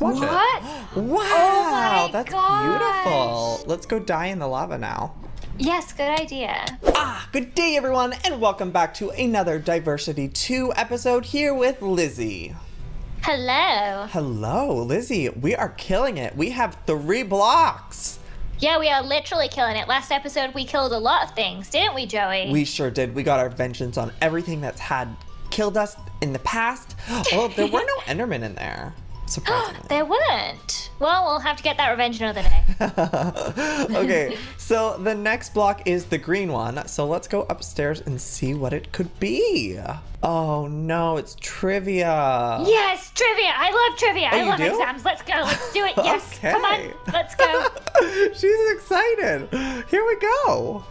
Let's watch What? it. Wow, Oh that's gosh. beautiful. Let's go die in the lava now. Yes, good idea. Ah, good day everyone, and welcome back to another Diversity 2 episode here with Lizzie. Hello. Hello, Lizzie. We are killing it. We have three blocks. Yeah, we are literally killing it. Last episode, we killed a lot of things, didn't we, Joey? We sure did. We got our vengeance on everything that's had killed us in the past. Oh, there were no Endermen in there, surprisingly. there weren't. Well, we'll have to get that revenge another day. okay, so the next block is the green one. So let's go upstairs and see what it could be. Oh no, it's trivia. yes, trivia. I love trivia. Oh, I love do? exams. Let's go. Let's do it. Yes. Come on. Let's go. She's excited. Here we go.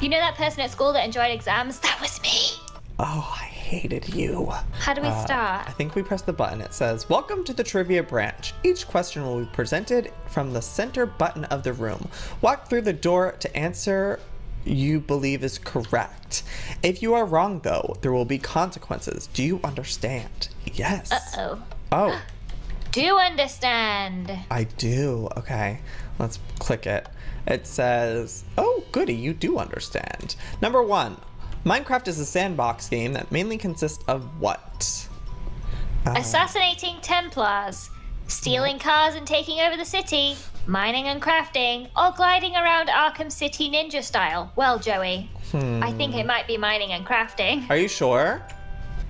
You know that person at school that enjoyed exams? That was me. Oh, hated you. How do we I start? I think we press the button. It says, Welcome to the trivia branch. Each question will be presented from the center button of the room. Walk through the door to answer you believe is correct. If you are wrong, though, there will be consequences. Do you understand? Yes. Uh oh. Oh, Do you understand. I do. Okay, let's click it. It says, Oh, goody, you do understand. Number one Minecraft is a sandbox game that mainly consists of what? Uh, Assassinating Templars, stealing cars and taking over the city, mining and crafting, or gliding around Arkham City ninja style. Well, Joey, I think it might be mining and crafting. Are you sure?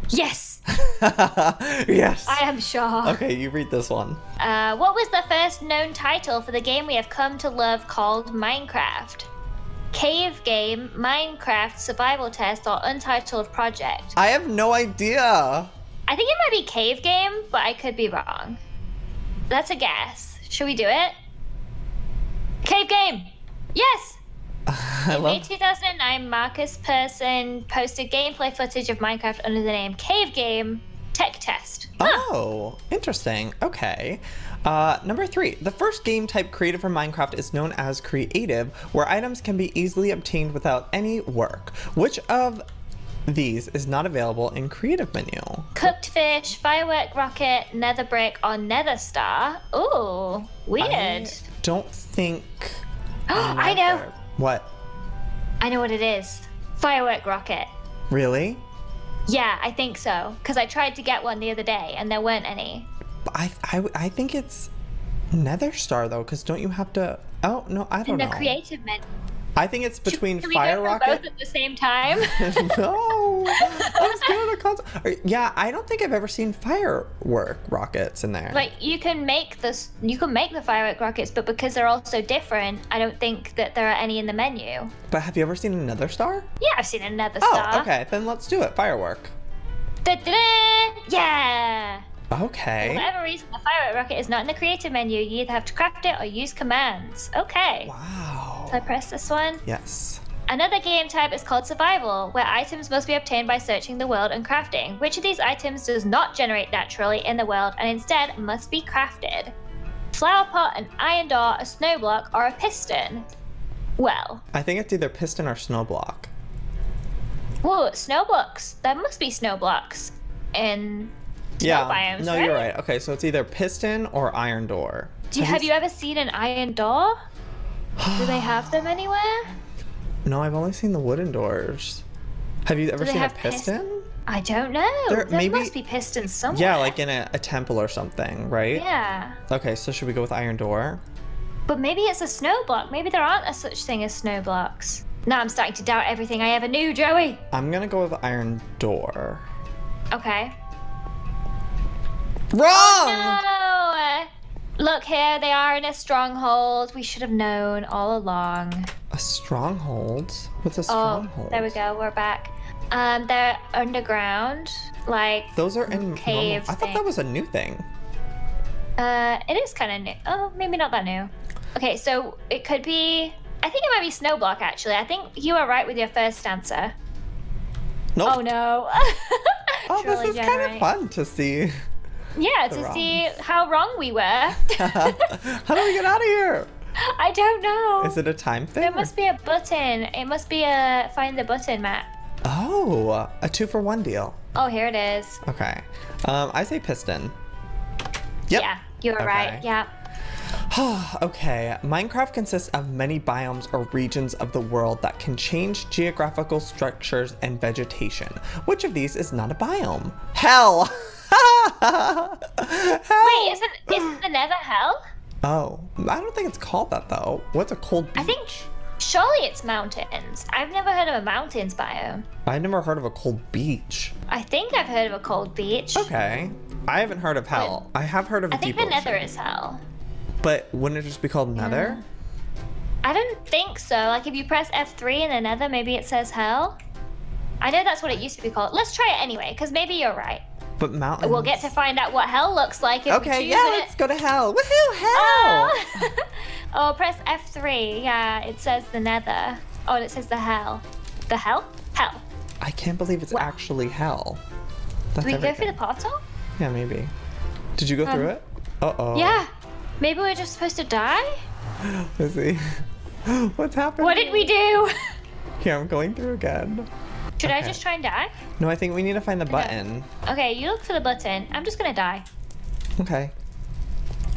Yes, yes. I am sure. Okay, you read this one. Uh, what was the first known title for the game we have come to love called Minecraft? Cave Game, Minecraft Survival Test, or Untitled Project? I have no idea. I think it might be Cave Game, but I could be wrong. That's a guess. Should we do it? Cave Game! Yes! In May 2009, Markus Persson posted gameplay footage of Minecraft under the name Cave Game Tech Test. Oh, interesting. Okay. Uh, number three, the first game type created for Minecraft is known as creative, where items can be easily obtained without any work. Which of these is not available in creative menu? Cooked fish, firework rocket, nether brick, or nether star. Ooh, weird. I don't think. Oh, I know. What? I know what it is. Firework rocket. Really? Yeah, I think so. Because I tried to get one the other day and there weren't any. I, I, I think it's Nether Star though, because don't you have to? Oh no, I don't know. the know. creative menu. I think it's between Can we Fire Rocket. both at the same time? no, I was doing a console. Yeah, I don't think I've ever seen firework rockets in there. like you can make this, you can make the firework rockets, but because they're all so different, I don't think that there are any in the menu. but have you ever seen a nether star? Yeah, I've seen another Oh, star. okay, then let's do it. Firework. Da-da-da! Yeah. For Okay. whatever reason, the firework rocket is not in the creative menu. You either have to craft it or use commands. Okay. Wow. So I press this one. Yes. Another game type is called survival, where items must be obtained by searching the world and crafting. Which of these items does not generate naturally in the world and instead must be crafted? Flower pot, an iron door, a snow block, or a piston? Well, I think it's either piston or snow block. whoa, snow blocks. There must be snow blocks in Yeah. biomes, no, you're right? Okay, so it's either piston or iron door. Do you, have you ever seen an iron door? Do they have them anywhere? No, I've only seen the wooden doors. Have you ever seen a have pist- piston? I don't know. There- There, maybe- must be pistons somewhere. Yeah, like in a, a temple or something, right? Yeah. Okay, so should we go with iron door? But maybe it's a snow block. Maybe there aren't a such thing as snow blocks. Now I'm starting to doubt everything I ever knew, Joey. I'm gonna go with iron door. Okay. Wrong! No! Look here, they are in a stronghold. We should have known all along. A stronghold? What's a stronghold? Oh, there we go. We're back. Um, they're underground, like Those are in Cave normal- I thought that was a new thing. uh, it is kind of new. Oh, maybe not that new. Okay, so it could be. I think it might be snow block. Actually, I think you were right with your first answer. Nope. Oh no. Oh, this is kind of fun to see. Yeah, The to see how wrong we were. How do we get out of here? I don't know. Is it a time thing? There must be a button. It must be a find the button map. Oh, a two for one deal. Oh, here it is. Okay. Um, I say piston. Yep. Yeah. You're Okay. right. Yeah. okay, Minecraft consists of many biomes or regions of the world that can change geographical structures and vegetation. Which of these is not a biome? Hell! Hell! Wait, isn't isn't the Nether hell? Oh, I don't think it's called that though. What's a cold beach? I think surely it's mountains. I've never heard of a mountains biome. I've never heard of a cold beach. I think I've heard of a cold beach. Okay. I haven't heard of hell. I have heard of a I think the Nether ocean. is hell. But wouldn't it just be called Nether? I don't think so. Like if you press F3 in the Nether, maybe it says hell. I know that's what it used to be called. Let's try it anyway, because maybe you're right. But mountains. We'll get to find out what hell looks like if we Okay, choose yeah, it. let's go to hell. Woohoo, hell! Oh. oh, press F3. Yeah, it says the Nether. Oh, and it says the hell. The hell? Hell. I can't believe it's Wow. actually hell. That's Do we go through the portal? Yeah, maybe. Did you go through Um, it? Uh oh. Yeah. Maybe we're just supposed to die? Let's see. What's happening? What did we do? Here, I'm going through again. Should I just try and die? No, I think we need to find the button. Okay, you look for the button. I'm just gonna die. Okay.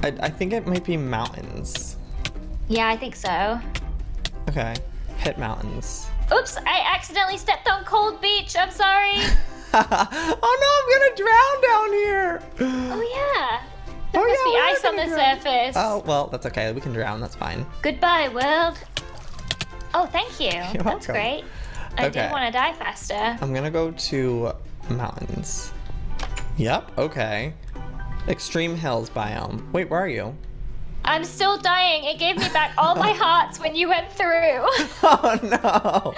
I, I think it might be mountains. Yeah, I think so. Okay. Hit mountains. Oops, I accidentally stepped on cold beach. I'm sorry. oh no, I'm gonna drown down here. Oh yeah. There Oh, must yeah, be ice on the drown. surface. Oh well, that's okay. We can drown. That's fine. Goodbye, world. Oh, thank you. That's welcome. great. I Okay. did want to die faster. I'm gonna go to mountains. Yep. Okay. Extreme hills biome. Wait, where are you? I'm still dying. It gave me back all my hearts when you went through. Oh no.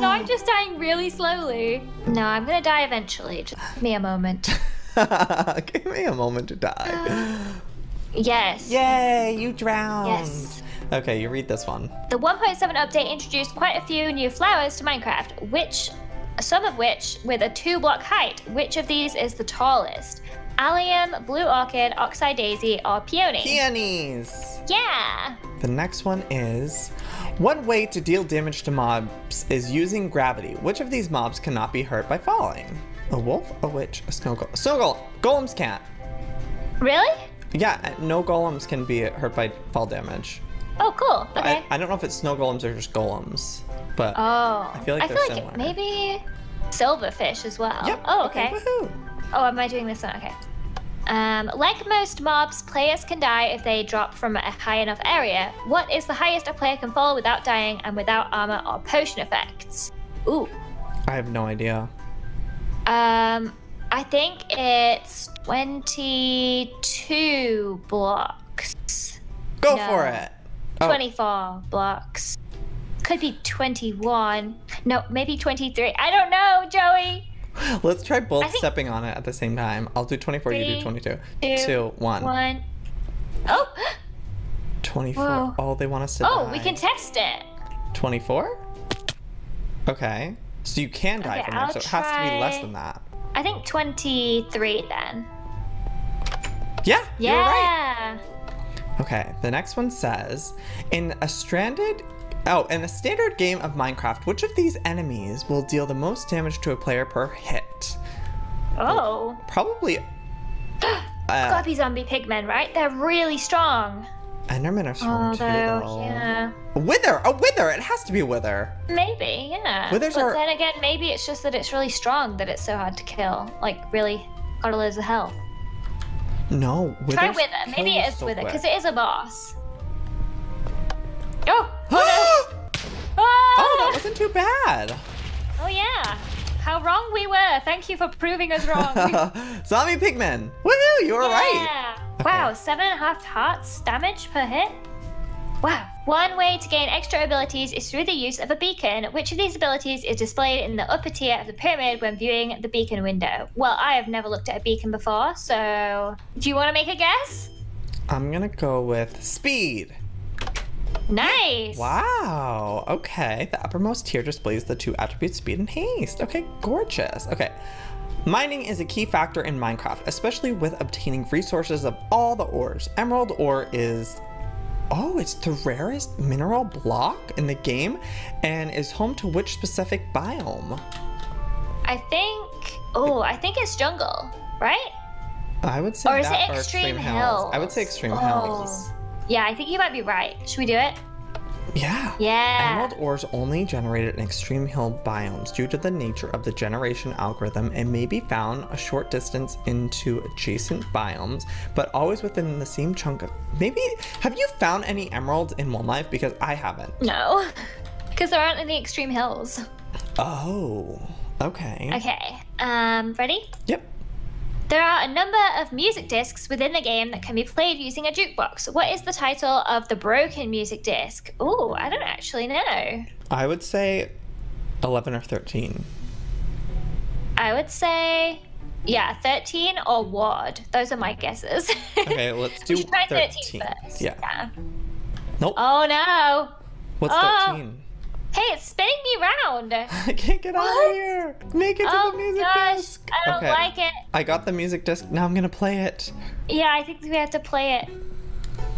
no, I'm just dying really slowly. No, I'm gonna die eventually. Just give me a moment. Give me a moment to die. Yes. Yay, you drowned. Yes. Okay, you read this one. The 1.7 update introduced quite a few new flowers to Minecraft, which some of which with a two block height. Which of these is the tallest? Allium, blue orchid, oxeye daisy, or peony? Peonies. yeah. The next one is one way to deal damage to mobs is using gravity. Which of these mobs cannot be hurt by falling? A wolf, a witch, a snow golem. Snow golem. Golems can't. Really? Yeah, no golems can be hurt by fall damage. Oh, cool. Okay. I, I don't know if it's snow golems or just golems, but oh. I feel like I they're feel like similar. maybe silverfish as well. yep. Oh, okay. Woohoo. Oh, am I doing this one? Okay. Um, like most mobs, players can die if they drop from a high enough area. What is the highest a player can fall without dying and without armor or potion effects? Ooh. I have no idea. Um, I think it's 22 blocks. Go No. for it. Oh, 24 blocks. Could be 21. No, maybe 23. I don't know, Joey. Let's try both think- stepping on it at the same time. I'll do 24, you do 22. two, Two, one. One. Oh, 24. Whoa. Oh, they want us to oh, die. we can test it. 24? Okay. So you can die Okay, from there, I'll so it has to be less than that. I think 23 then. Yeah, you're right. Yeah. Okay, the next one says In a stranded. Oh, in a standard game of Minecraft, which of these enemies will deal the most damage to a player per hit? Oh. Probably. Gotta Uh, be zombie pigmen, right? They're really strong. Endermen are strong too, though. yeah. A wither! A wither! It has to be a wither! Maybe, yeah. Withers but are- then again, maybe it's just that it's really strong that it's so hard to kill. Like, really, got loads of health. No, withers. Try Wither. Maybe it is so wither because it is a boss. Oh! oh, Ah! that wasn't too bad. Oh, yeah. How wrong we were. Thank you for proving us wrong. Zombie pigmen! Woohoo! You were right! Yeah. Okay. Wow, seven and a half hearts damage per hit? Wow. One way to gain extra abilities is through the use of a beacon. Which of these abilities is displayed in the upper tier of the pyramid when viewing the beacon window? Well, I have never looked at a beacon before, so do you want to make a guess? I'm gonna go with speed. Nice. Wow. Okay. The uppermost tier displays the two attributes speed and haste. Okay, gorgeous. Okay. Mining is a key factor in Minecraft, especially with obtaining resources of all the ores. Emerald ore is. Oh, it's the rarest mineral block in the game and is home to which specific biome? I think. Oh, I think it's jungle, right? I would say Or is it extreme, Extreme I would say extreme Oh. hills. Yeah, I think you might be right. Should we do it? Yeah. Yeah. Emerald ores only generated in extreme hill biomes due to the nature of the generation algorithm and may be found a short distance into adjacent biomes, but always within the same chunk of. Maybe. Have you found any emeralds in One Life? Because I haven't. No. Because there aren't any extreme hills. Oh. Okay. Okay. Um, ready? Yep. There are a number of music discs within the game that can be played using a jukebox. What is the title of the broken music disc? Ooh, I don't actually know. I would say 11 or 13. I would say, yeah, 13 or Wad. Those are my guesses. Okay, let's do We should try 13 13. first. Yeah. Nope. Oh no. What's Oh. 13? Hey, it's spinning me round. I can't get out of here. Make it to oh the music gosh, disc. I don't okay. like it. I got the music disc. Now I'm gonna play it. Yeah, I think we have to play it.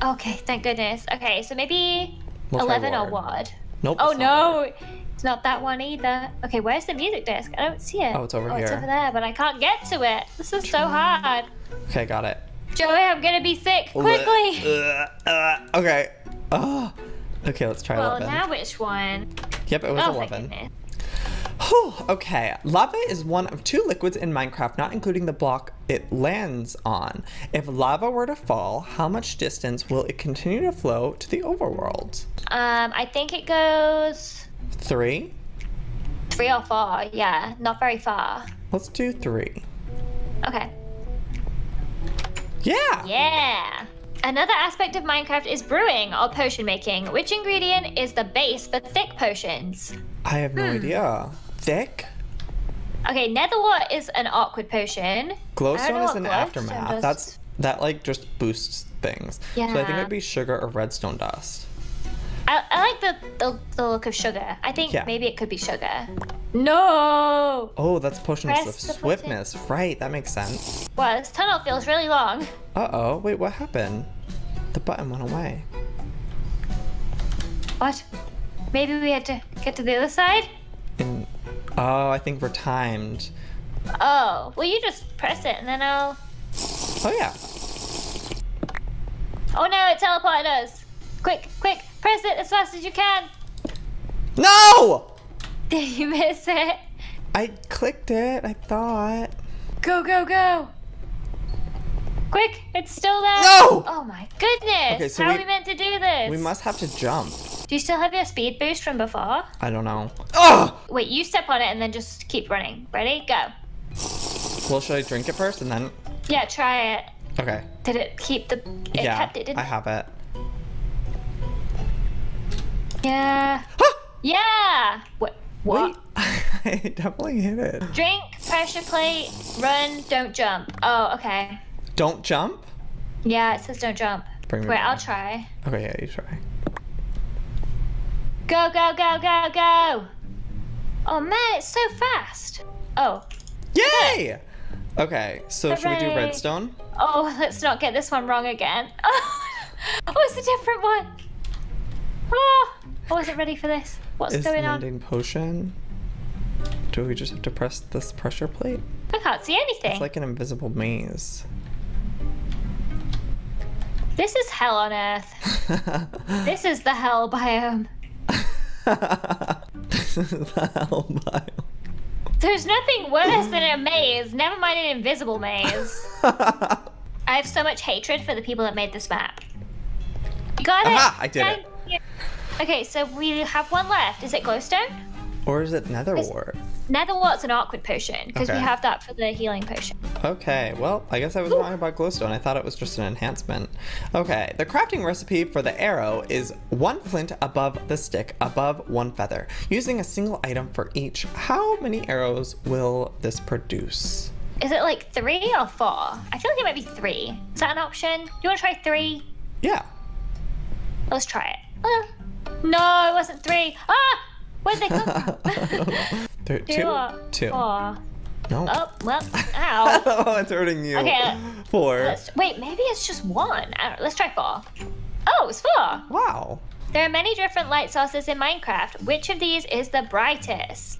Okay, thank goodness. Okay, so maybe We'll 11 or Wad. Nope. Oh it's not no, it's not that one either. Okay, where's the music disc? I don't see it. Oh, it's over oh, It's over there, but I can't get to it. This is so hard. Okay, got it. Joey, I'm gonna be sick quickly. Uh, uh, okay. Oh. Okay, let's try Well, 11. now which one? Yep, it was Oh, 11. Whew, okay, lava is one of two liquids in Minecraft, not including the block it lands on. If lava were to fall, how much distance will it continue to flow to the overworld? Um, I think it goes Three? three or four. Yeah, not very far. Let's do three. Okay. Yeah! Yeah. Another aspect of Minecraft is brewing or potion making. Which ingredient is the base for thick potions? I have no Hmm. idea. Thick? Okay, Netherwort is an awkward potion. I don't Glowstone is an aftermath. does. That's that like just boosts things. Yeah. So I think it'd be sugar or redstone dust. I, I like the, the the look of sugar. I think Yeah. maybe it could be sugar. No. Oh, that's potions Press of the button. swiftness. Right, that makes sense. Wow, this tunnel feels really long. Uh oh, wait, what happened? The button went away. What? Maybe we had to get to the other side? And oh, I think we're timed. Oh, well, you just press it and then I'll. Oh yeah. Oh no, it teleported us. Quick, quick, press it as fast as you can. No! Did you miss it? I clicked it. I thought. Go, go, go. Quick, it's still there. No! Oh my goodness. Okay, so How we- are we meant to do this? We must have to jump. Do you still have your speed boost from before? I don't know. Oh! Wait, you step on it and then just keep running. Ready? Go. Well, should I drink it first and then? Yeah, try it. Okay. Did it keep the. It yeah, kept it, didn't I have it. Yeah. Ah! Yeah. What? What? I definitely hit it. Drink, pressure plate, run, don't jump. Oh, okay. Don't jump. Yeah, it says don't jump. Bring Wait, I'll try. Okay, yeah, you try. Go, go, go, go, go! Oh man, it's so fast. Oh. Yay! Okay, so should we do redstone? Oh, let's not get this one wrong again. Oh, it's a different one. Oh, Oh, I wasn't ready for this. What's going on? Is going on? potion? Do we just have to press this pressure plate? I can't see anything. It's like an invisible maze. This is hell on earth. This is the hell biome. this is the hell biome. There's nothing worse than a maze, never mind an invisible maze. I have so much hatred for the people that made this map. You got it? Aha, I did it. You. Okay, so we have one left. Is it glowstone? or is it nether wart? Netherwart's an awkward potion, because we have that for the healing potion. Okay, well, I guess I was wrong about glowstone. I thought it was just an enhancement. Okay, the crafting recipe for the arrow is one flint above the stick, above one feather, using a single item for each. How many arrows will this produce? Is it like three or four? I feel like it might be three. Is that an option? Do you want to try three? Yeah. Let's try it. Ah. No, it wasn't three. Ah! Where'd they come from? Two two? or Two. four. No. Oh, well, ow. oh, it's hurting you. Okay, Four. Let's, wait, maybe it's just one. I don't, let's try four. Oh, it's four. Wow. There are many different light sources in Minecraft. Which of these is the brightest?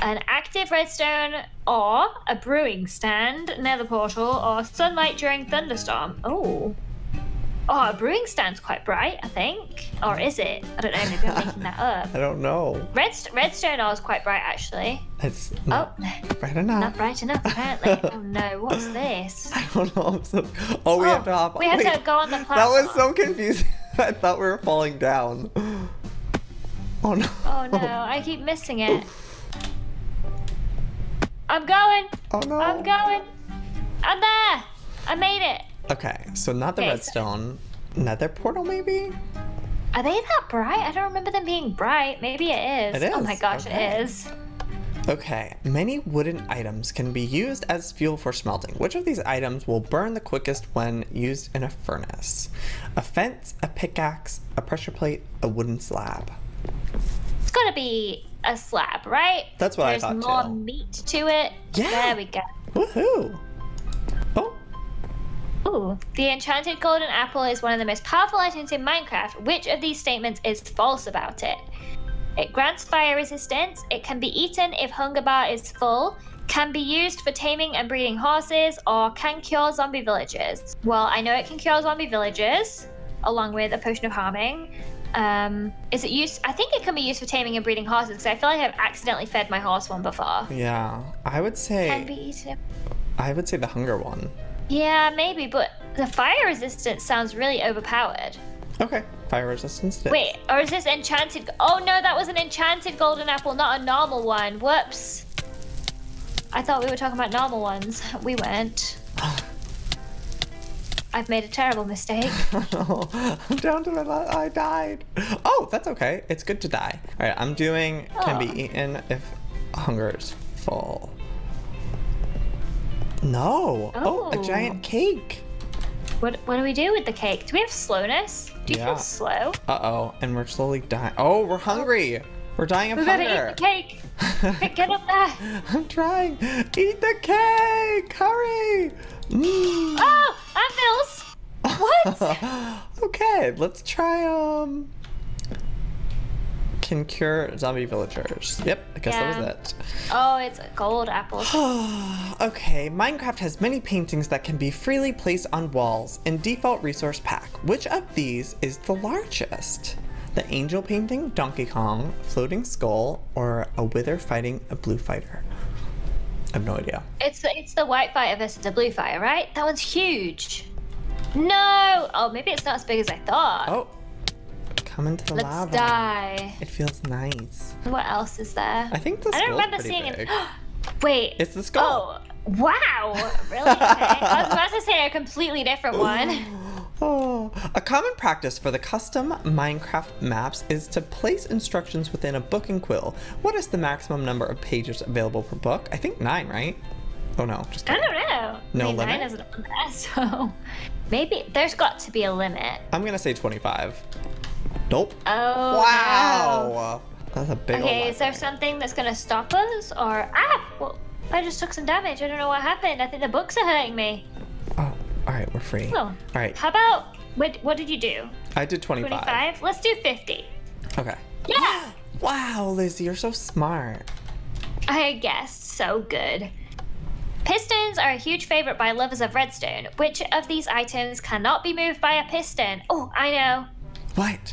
An active redstone or a brewing stand near the portal or sunlight during thunderstorm. Oh. Oh, a brewing stand's quite bright, I think. Or is it? I don't know, maybe I'm making that up. I don't know. Redst- redstone ore is quite bright, actually. It's Oh, not bright enough. not bright enough, apparently. oh no, what's this? I don't know. I'm so... Oh, we Oh, have to oh, hop. we have Wait, to go on the platform. That was so confusing. I thought we were falling down. Oh no. Oh no, I keep missing it. I'm going. Oh no. I'm going. I'm there. I made it. Okay, so not the Okay, so- redstone. Nether portal, maybe? Are they that bright? I don't remember them being bright. Maybe it is. It Oh my gosh, okay. it is. Okay, many wooden items can be used as fuel for smelting. Which of these items will burn the quickest when used in a furnace? A fence, a pickaxe, a pressure plate, a wooden slab. It's gotta be a slab, right? That's what I thought. There's more too. meat to it. Yeah. There we go. Woohoo! Oh, Ooh, the enchanted golden apple is one of the most powerful items in Minecraft. Which of these statements is false about it? It grants fire resistance, it can be eaten if hunger bar is full, can be used for taming and breeding horses, or can cure zombie villagers. Well, I know it can cure zombie villagers, along with a potion of harming. Um, is it used? I think it can be used for taming and breeding horses because I feel like I've accidentally fed my horse one before. yeah. I would say. Can be eaten. I would say the hunger one. Yeah, maybe, but the fire resistance sounds really overpowered. Okay, fire resistance. it is. Wait, or is this enchanted? Oh no, that was an enchanted golden apple, not a normal one. Whoops. I thought we were talking about normal ones. We weren't. I've made a terrible mistake. no, I'm down to my last. I died. Oh, that's okay. It's good to die. All right, I'm doing can Oh. be eaten if hunger is full. No. Oh, a Oh. giant cake. What what do we do with the cake? Do we have slowness? Do you Yeah. feel slow? Uh oh, and we're slowly dying. Oh, we're hungry. We're dying of We gotta hunger. eat the cake. Get up there. I'm trying. Eat the cake. Hurry. Mm. Oh, I'm Mills. What? okay, let's try um can cure zombie villagers. Yep, I guess that was it. Oh, it's a gold apples. okay, Minecraft has many paintings that can be freely placed on walls in default resource pack. Which of these is the largest? The angel painting, Donkey Kong, floating skull, or a wither fighting a blue fighter? I have no idea. It's the, it's the white fighter versus the blue fighter, right? That one's huge. No. Oh, maybe it's not as big as I thought. Oh, come into the Let's lava. die. It feels nice. What else is there? I think the I don't remember seeing big. it. Wait. It's the skull. Oh, wow. Really? Okay. I was about to say a completely different one. Oh. A common practice for the custom Minecraft maps is to place instructions within a book and quill. What is the maximum number of pages available per book? I think nine, right? Oh no, just kidding. I don't know. No I mean, limit? isn't on there, so maybe there's got to be a limit. I'm gonna say 25. Nope. Oh. no. wow. That's a big one. Okay, is there library. something that's gonna stop us, or ah? Well, I just took some damage. I don't know what happened. I think the books are hurting me. Oh, all right, we're free. Oh. All right, How about what? What did you do? I did 25. Twenty-five. Let's do fifty. Okay. Yeah. Wow, Lizzie, you're so smart. I guessed so good. Pistons are a huge favorite by lovers of redstone. Which of these items cannot be moved by a piston? Oh, I know. What?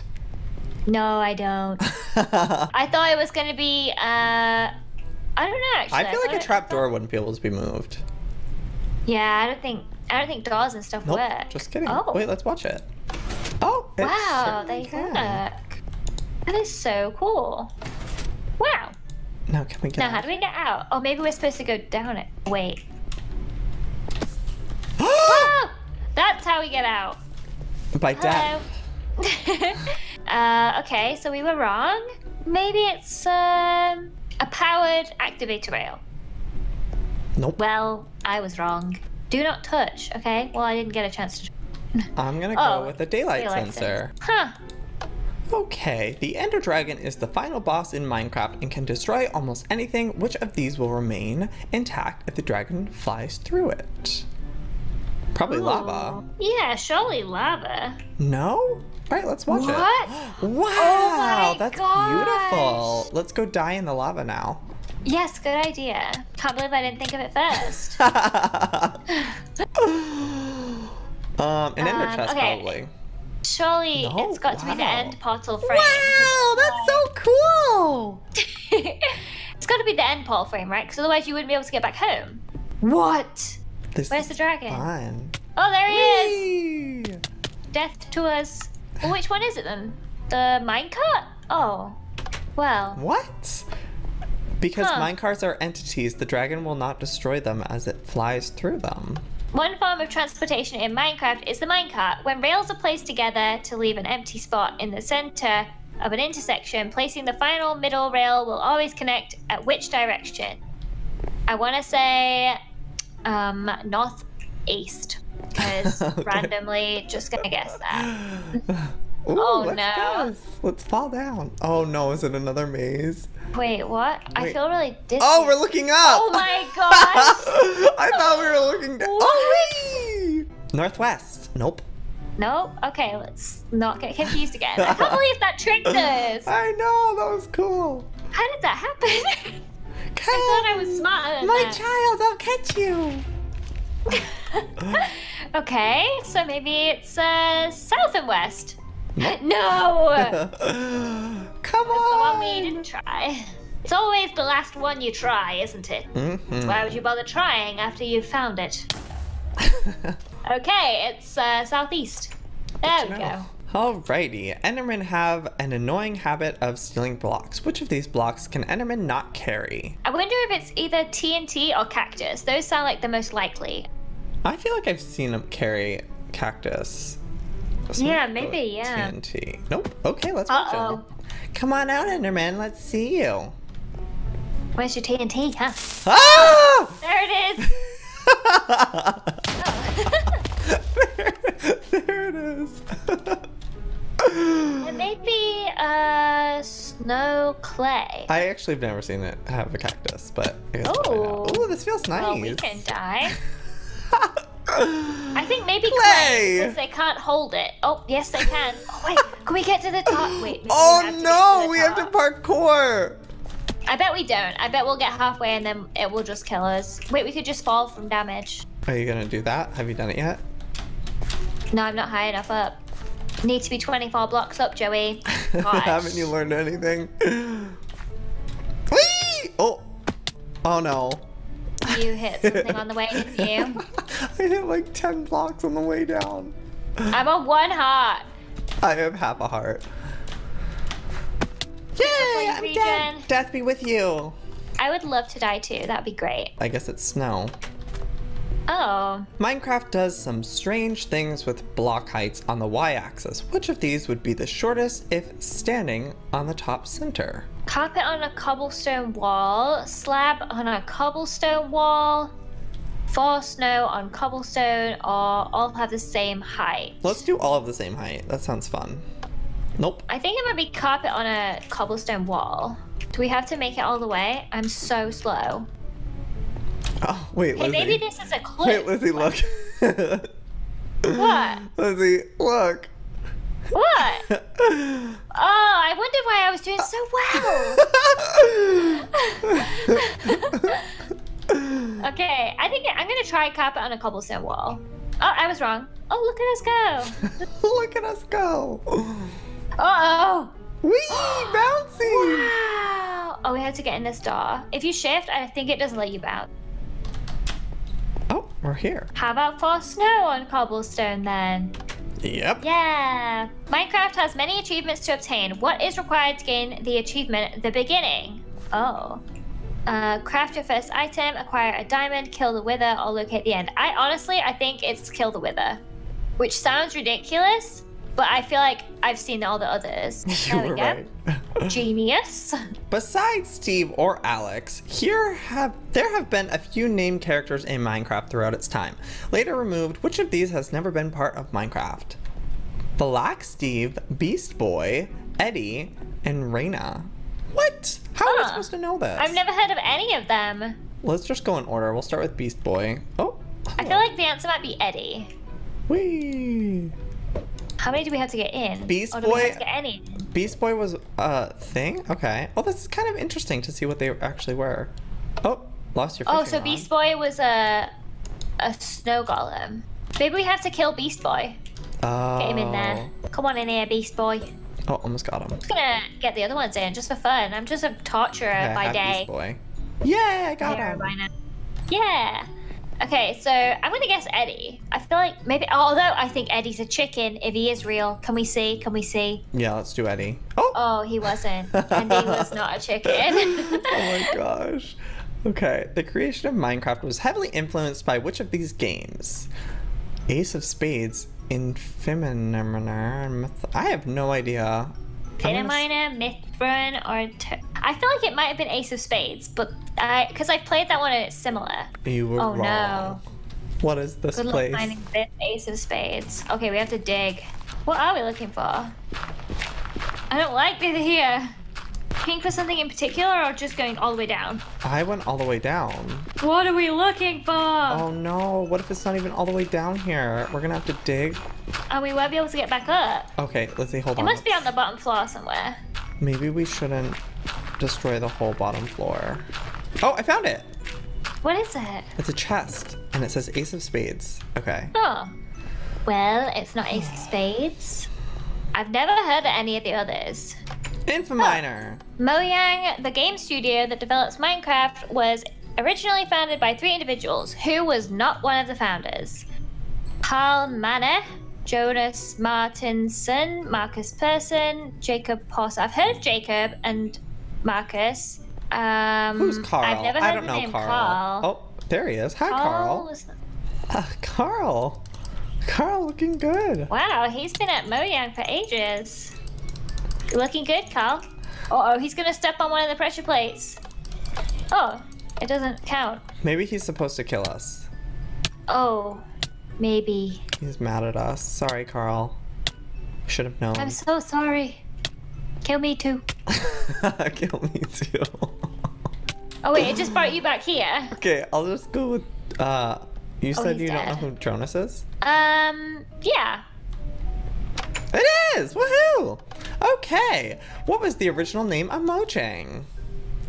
No, I don't. I thought it was gonna be. uh I don't know. Actually, I feel like thought a trap door wouldn't be able to be moved. Yeah, I don't think. I don't think doors and stuff Nope, work. just kidding. Oh. Wait, let's watch it. Oh, it Wow, they can. work. That is so cool. Wow. Now can we get Now, out? how do we get out? Oh, maybe we're supposed to go down it. Wait. we... Oh, that's how we get out. By Hello. death. uh, okay, so we were wrong. Maybe it's um, a powered activator rail. Nope. Well, I was wrong. Do not touch. Okay. Well, I didn't get a chance to. I'm gonna Oh, go with the daylight, daylight sensor. Huh. Okay, the Ender Dragon is the final boss in Minecraft and can destroy almost anything. Which of these will remain intact if the dragon flies through it? Probably lava. Yeah, surely lava. No? All right, let's watch What? it. Oh Wow, my that's gosh. beautiful. Let's go die in the lava now. Yes, good idea. Can't believe I didn't think of it first. um, an ender Um, chest okay. probably. Surely No, it's got to be the end portal frame. Wow, that's so cool. it's got to be the end portal frame, right? Because otherwise you wouldn't be able to get back home. What? This Where's the dragon? Fun. Oh, there he is. Death to us. Well, which one is it then? The minecart? Oh. Well. What? Because Huh. minecarts are entities, the dragon will not destroy them as it flies through them. One form of transportation in Minecraft is the minecart. When rails are placed together to leave an empty spot in the center of an intersection, placing the final middle rail will always connect at which direction? I want to say um, northeast, because Okay. randomly just gonna guess that. Ooh, Oh, let's no. guess. Let's fall down. Oh no, is it another maze? Wait, what? I feel really dizzy. Oh, we're looking up. Oh my gosh! I thought we were looking down. What? Oh! Northwest. Nope. Nope. Okay, let's not get confused again. I can't believe that tricked us. I know, that was cool. How did that happen? Come, I thought I was smarter than My that. child, I'll catch you. okay, so maybe it's uh, south and west. Nope. No! Come The on. one we didn't try. It's always the last one you try, isn't it? Mhm. Why would you bother trying after you've found it? Okay, it's uh, southeast. There we go. Alrighty, Endermen have an annoying habit of stealing blocks. Which of these blocks can Endermen not carry? I wonder if it's either TNT or cactus. Those sound like the most likely. I feel like I've seen them carry cactus. Yeah, maybe, yeah. TNT. Nope. Okay, let's watch Uh-oh. them. Come on out, Enderman. Let's see you. Where's your TNT, huh? Ah! There it is! maybe uh snow clay. I actually have never seen it have a cactus, but we'll. Oh. This feels nice. Well, we can die. I think maybe Clay. because they can't hold it. Oh, yes, they can. Oh, wait, can we get to the top? Wait. we oh to no, the we have to parkour. I bet we don't. I bet we'll get halfway and then it will just kill us. Wait, we could just fall from damage. Are you gonna do that? Have you done it yet? No, I'm not high enough up. Need to be 24 blocks up, Joey. Haven't you learned anything? Whee! Oh, oh no. You hit something on the way, didn't you? I hit like 10 blocks on the way down. I'm on one heart. I have half a heart. Yay! I'm dead. Death be with you. I would love to die too. That'd be great. I guess it's snow. Oh, Minecraft does some strange things with block heights on the y-axis. Which of these would be the shortest if standing on the top center? carpet on a cobblestone wall, slab on a cobblestone wall, fall snow on cobblestone, or all have the same height. Let's do all of the same height. That sounds fun. Nope. I think it might be carpet on a cobblestone wall. Do we have to make it all the way? I'm so slow. Oh, wait, Hey, maybe this is a clue. Wait, Lizzie, look. What? Lizzie, look. What? Oh, I wonder why I was doing so well. Okay, I think I'm gonna try carpet on a cobblestone wall. Oh, I was wrong. Oh, look at us go. look at us go. Uh oh. Wee, bouncy. Wow. Oh, we have to get in this door. If you shift, I think it doesn't let you bounce. We're here. How about fall snow on cobblestone then? Yep. Yeah. Minecraft has many achievements to obtain. What is required to gain the achievement The Beginning? Oh. Uh, craft your first item, acquire a diamond, kill the wither, or locate the end. I honestly, I think it's kill the wither, which sounds ridiculous, but I feel like I've seen all the others. You were right. Genius. Besides Steve or Alex, here have there have been a few named characters in Minecraft throughout its time. Later removed, which of these has never been part of Minecraft? The Black Steve, Beast Boy, Eddie, and Reyna. What? How am I supposed to know this? I've never heard of any of them. Let's just go in order. We'll start with Beast Boy. Oh. I feel like the answer might be Eddie. Wee. How many do we have to get in? Beast oh, we Boy- have to get any? Beast Boy was a thing? Okay. Well, this is kind of interesting to see what they actually were. Oh, lost your Oh, so. Beast Boy was a a snow golem. Maybe we have to kill Beast Boy. Oh. Get him in there. Oh. Come on in here, Beast Boy. Oh, almost got him. I'm just gonna get the other ones in just for fun. I'm just a torturer Okay, by day. Beast Boy. Yeah, I got him. Yeah. Okay, so I'm gonna guess Eddie. I feel like maybe, although I think Eddie's a chicken. If he is real, can we see? Can we see? Yeah, let's do Eddie. Oh! Oh, he wasn't. and he was not a chicken. oh my gosh. Okay, the creation of Minecraft was heavily influenced by which of these games? Ace of Spades, Myth- I have no idea. S- Cinnaminer, Mythrun, or t- I feel like it might have been Ace of Spades, but I because I've played that one and it's similar. You were Oh, wrong. no. What is this Good luck place? finding this Ace of Spades. Okay, we have to dig. What are we looking for? I don't like this here. Looking for something in particular, or just going all the way down? I went all the way down. What are we looking for? Oh no, what if it's not even all the way down here? We're gonna have to dig. And we won't be able to get back up. Okay, let's see, hold It on. It must be on the bottom floor somewhere. Maybe we shouldn't destroy the whole bottom floor. Oh, I found it! What is it? It's a chest, and it says Ace of Spades. Okay. Oh. Well, it's not Ace of Spades. I've never heard of any of the others. Infiniminer! Mojang, the game studio that develops Minecraft, was originally founded by three individuals who was not one of the founders. Carl Manneh, Jonas Martinson, Markus Persson, Jacob Poss. I've heard of Jacob and Marcus. Um, Who's Carl? I've never heard I don't the know name Carl. Carl. Oh, there he is. Hi, Carl Carl. Ah, Carl. Carl looking good. Wow, he's been at Mojang for ages. You're looking good, Carl. Uh oh, he's gonna step on one of the pressure plates. Oh, it doesn't count. Maybe he's supposed to kill us. Oh, maybe. He's mad at us. Sorry, Carl. Should have known. I'm so sorry. Kill me too. kill me too. Oh wait, it just brought you back here. okay, I'll just go with. Uh, you Oh, said you don't know who Jonas is? Um, yeah. It is! Woohoo! Okay. What was the original name of Mojang?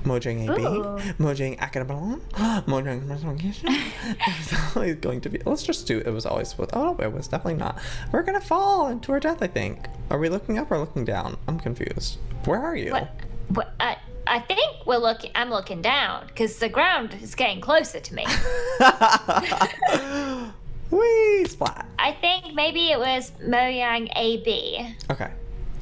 Mojang AB? Ooh. Mojang Academy? Mojang Communication? It was always going to be. Let's just do it. was always supposed. Oh, it was definitely not. We're gonna fall into our death, I think. Are we looking up or looking down? I'm confused. Where are you? What? What? I, I think we're looking. I'm looking down because the ground is getting closer to me. Wee splat. I think maybe it was Mojang AB. Okay.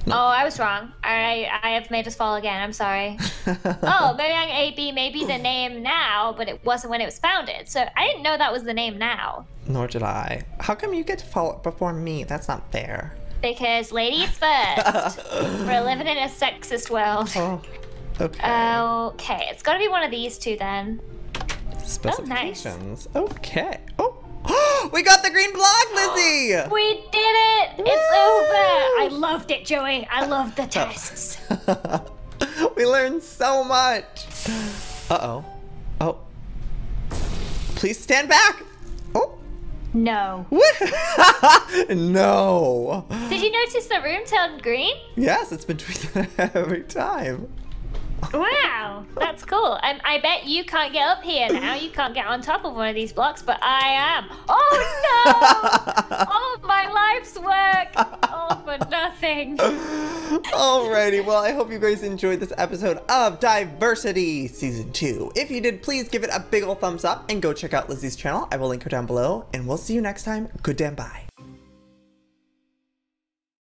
Oh, I was wrong. I I have made us fall again. I'm sorry. oh, Mojang AB may be the name now, but it wasn't when it was founded. So I didn't know that was the name now. Nor did I. How come you get to fall before me? That's not fair. Because ladies first. We're living in a sexist world. oh, okay. Okay, it's got to be one of these two then. Oh, Specifications. Okay. Oh, we got the green block, Lizzie. We did it! It's over! I loved it, Joey. I loved the tests. we learned so much. Uh oh. Oh. Please stand back. Oh. No. no. Did you notice the room turned green? Yes, it's been tweeted every time. Wow, that's cool. And I bet you can't get up here now. You can't get on top of one of these blocks, but I am. Oh no! All of oh, my life's work, all for nothing. Alrighty, well, I hope you guys enjoyed this episode of Diversity Season 2. If you did, please give it a big ol' thumbs up and go check out Lizzie's channel. I will link her down below, and we'll see you next time. Good damn bye.